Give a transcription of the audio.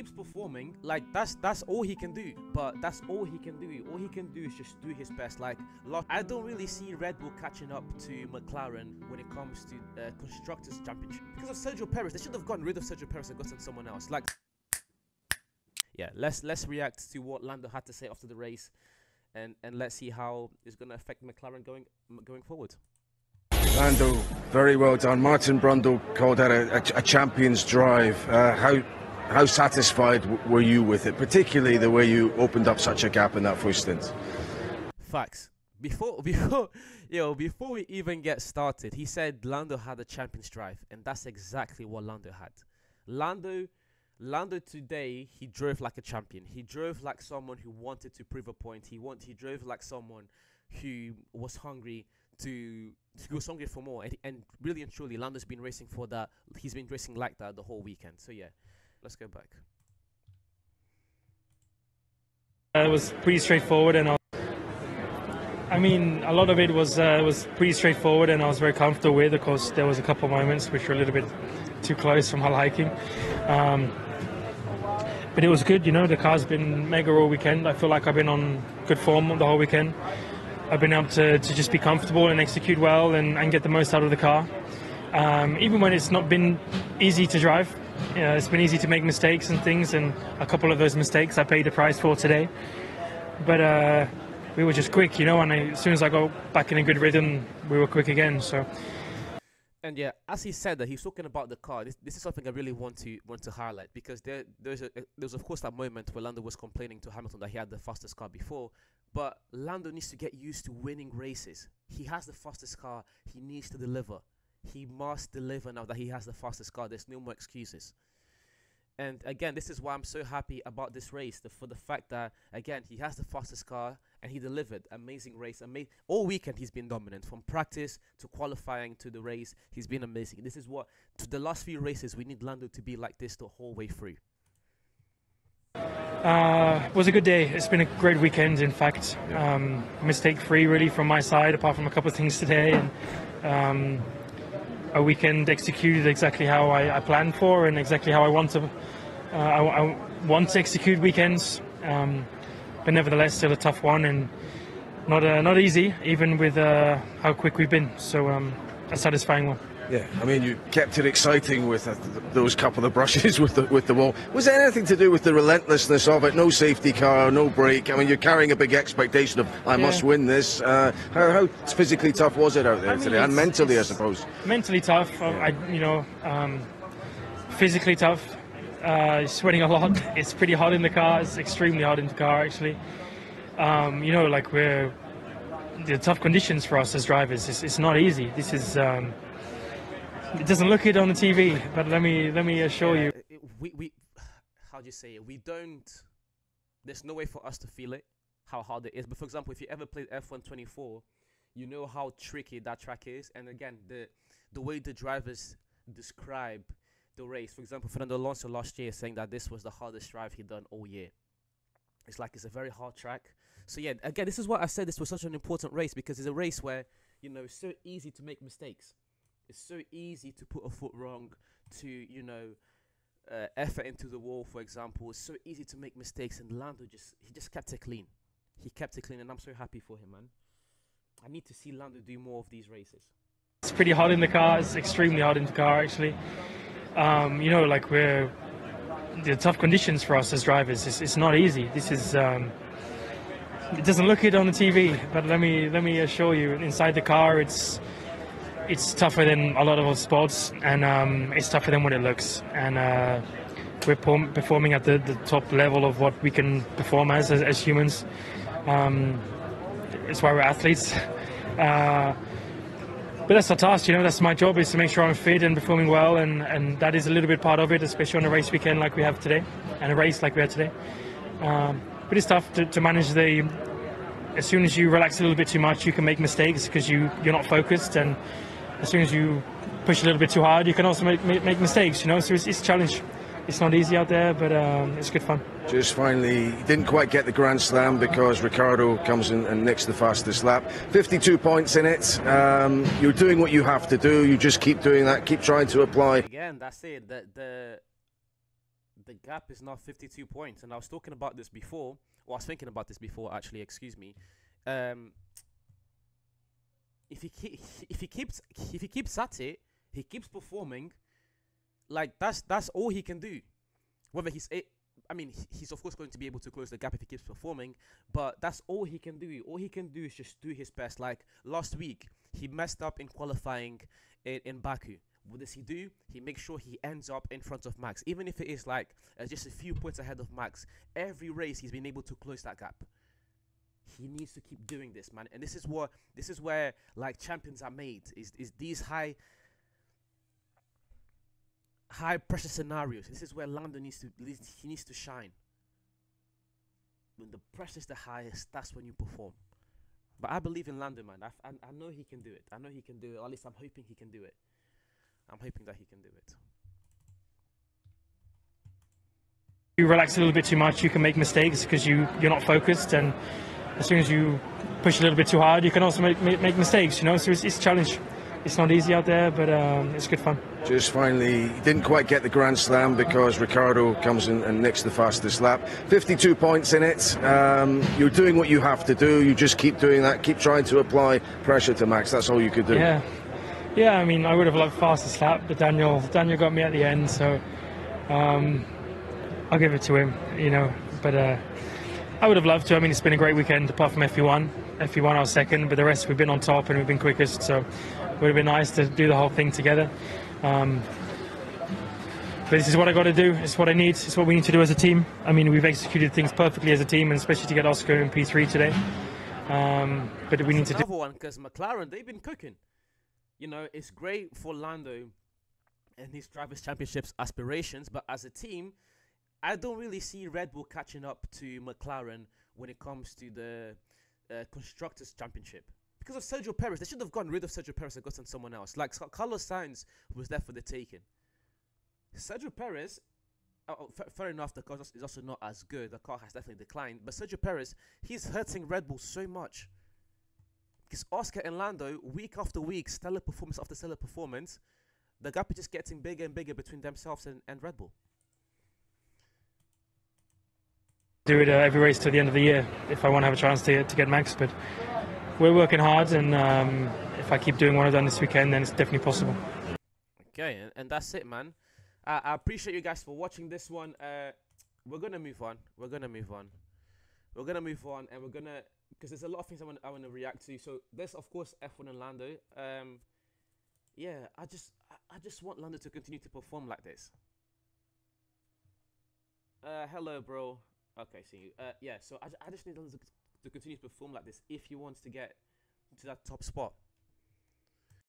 keeps performing, like that's that's all he can do. But that's all he can do. All he can do is just do his best. Like I don't really see Red Bull catching up to McLaren when it comes to uh, constructors championship because of Sergio Perez. They should have gotten rid of Sergio Perez and gotten someone else. Like yeah, let's let's react to what Lando had to say after the race, and and let's see how it's going to affect McLaren going going forward. Lando, very well done. Martin Brundle called that a, a, a champion's drive. Uh, how how satisfied were you with it, particularly the way you opened up such a gap in that first stint? Facts. Before before you know, before we even get started, he said Lando had a champion's drive, and that's exactly what Lando had. Lando Lando today, he drove like a champion. He drove like someone who wanted to prove a point. He want he drove like someone who was hungry to he was hungry for more. And, and really and truly, Lando's been racing for that. He's been racing like that the whole weekend. So yeah, let's go back. Uh, it was pretty straightforward, and I, I mean, a lot of it was uh, was pretty straightforward, and I was very comfortable with. Of course, there was a couple moments which were a little bit too close for my liking. Um, but it was good. You know, the car's been mega all weekend. I feel like I've been on good form the whole weekend. I've been able to, to just be comfortable and execute well and, and get the most out of the car. Um, even when it's not been easy to drive, you know, it's been easy to make mistakes and things, and a couple of those mistakes I paid the price for today. But uh, we were just quick, you know, and I, as soon as I got back in a good rhythm, we were quick again. So and yeah, as he said that he's talking about the car. This, this is something I really want to want to highlight because there there's a there's of course that moment where Lando was complaining to Hamilton that he had the fastest car before, but Lando needs to get used to winning races. He has the fastest car. He needs to deliver. He must deliver now that he has the fastest car. There's no more excuses. And again, this is why I'm so happy about this race the, for the fact that again he has the fastest car and he delivered amazing race. Ama- all weekend he's been dominant from practice to qualifying to the race. He's been amazing. This is what to the last few races we need Lando to be like this the whole way through. Uh, it was a good day. It's been a great weekend, in fact. Um, mistake free, really, from my side, apart from a couple of things today. And um, a weekend executed exactly how I, I, planned for and exactly how I want to. Uh, I, I, want to execute weekends. Um, but nevertheless, still a tough one and not uh, not easy, even with uh, how quick we've been. So um, a satisfying one. Yeah, I mean, you kept it exciting with uh, those couple of brushes with the with the wall. Was there anything to do with the relentlessness of it? No safety car, no break. I mean, you're carrying a big expectation of I yeah. must win this. Uh, how, how, physically tough was it out there I mean, today, and mentally, I suppose? Mentally tough. Yeah. I, you know, um, physically tough uh, sweating a lot. It's pretty hot in the car. It's extremely hot in the car, actually. Um, you know, like we're the tough conditions for us as drivers. It's, it's not easy. This is. Um, it doesn't look it on the TV, but let me let me assure you. We we how do you say it? We don't. There's no way for us to feel it, how hard it is. But for example, if you ever played F124, you know how tricky that track is. And again, the the way the drivers describe the race. For example, Fernando Alonso last year saying that this was the hardest drive he'd done all year. It's like it's a very hard track. So yeah, again, this is why I said this was such an important race because it's a race where you know it's so easy to make mistakes. It's so easy to put a foot wrong, to you know, uh, effort into the wall, for example. It's so easy to make mistakes, and Lando just he just kept it clean. He kept it clean, and I'm so happy for him, man. I need to see Lando do more of these races. It's pretty hot in the car. It's extremely hot in the car, actually um, you know, like we're the tough conditions for us as drivers. It's, it's not easy. This is. Um, it doesn't look it on the TV, but let me let me assure you, inside the car, it's it's tougher than a lot of other sports, and um, it's tougher than what it looks. And uh, we're performing at the, the top level of what we can perform as as, as humans. Um, it's why we're athletes. Uh, but that's the task, you know. That's my job is to make sure I'm fit and performing well, and, and that is a little bit part of it, especially on a race weekend like we have today, and a race like we had today. Um, but it's tough to, to manage the. As soon as you relax a little bit too much, you can make mistakes because you you're not focused, and as soon as you push a little bit too hard, you can also make make, make mistakes. You know, so it's, it's a challenge it's not easy out there, but um, it's good fun. Just finally, didn't quite get the Grand Slam because Ricciardo comes in and nicks the fastest lap. 52 points in it. Um, you're doing what you have to do. You just keep doing that. Keep trying to apply. Again, that's it. The the the gap is now 52 points, and I was talking about this before. Or I was thinking about this before, actually. Excuse me. Um, if he keep, if he keeps if he keeps at it, he keeps performing. Like that's that's all he can do. Whether he's I mean, he's of course going to be able to close the gap if he keeps performing, but that's all he can do. All he can do is just do his best. Like last week, he messed up in qualifying in, in Baku. What does he do? He makes sure he ends up in front of Max, even if it is like uh, just a few points ahead of Max. Every race, he's been able to close that gap. He needs to keep doing this, man. And this is what this is where like champions are made. Is is these high high pressure scenarios. This is where Lando needs to he needs to shine. When the pressure is the highest, that's when you perform. But I believe in Lando, man. I I know he can do it. I know he can do it. At least I'm hoping he can do it. I'm hoping that he can do it. you relax a little bit too much, you can make mistakes because you you're not focused, and as soon as you push a little bit too hard, you can also make make, make mistakes. You know, so it's, it's a challenge. It's not easy out there, but um, it's good fun. Just finally, didn't quite get the Grand Slam because Ricciardo comes in and nicks the fastest lap. 52 points in it. Um, you're doing what you have to do. You just keep doing that. Keep trying to apply pressure to Max. That's all you could do. Yeah, yeah. I mean, I would have loved fastest lap, but Daniel Daniel got me at the end, so um, I'll give it to him. You know, but uh, I would have loved to. I mean, it's been a great weekend apart from FP1. FP1 I was second, but the rest we've been on top and we've been quickest. So it would have been nice to do the whole thing together. Um, but this is what I got to do. It's what I need. It's what we need to do as a team. I mean, we've executed things perfectly as a team, and especially to get Oscar in P3 today. Um, but we need to do. Another one because McLaren they've been cooking. You know, it's great for Lando and his drivers' championships aspirations, but as a team, I don't really see Red Bull catching up to McLaren when it comes to the uh, constructors' championship. Because of Sergio Perez, they should have gotten rid of Sergio Perez and gotten someone else. Like Carlos Sainz was there for the taking. Sergio Perez, uh, uh, fair enough, the car is is also not as good. The car has definitely declined. But Sergio Perez, he's hurting Red Bull so much. Because Oscar and Lando, week after week, stellar performance after stellar performance, the gap is just getting bigger and bigger between themselves and, and Red Bull. Do it uh, every race to the end of the year if I want to have a chance to, to get max. But we're working hard, and um, if I keep doing what I've done this weekend, then it's definitely possible. Okay, and, that's it, man. I, I appreciate you guys for watching this one. Uh, we're gonna move on. We're gonna move on. We're gonna move on, and we're gonna because there's a lot of things I want I want to react to. So there's of course F1 and Lando. Um, yeah, I just I, I just want Lando to continue to perform like this. Uh, hello, bro. Okay, see you. Uh, yeah. So I, I just need to, to continue to perform like this if he wants to get to that top spot.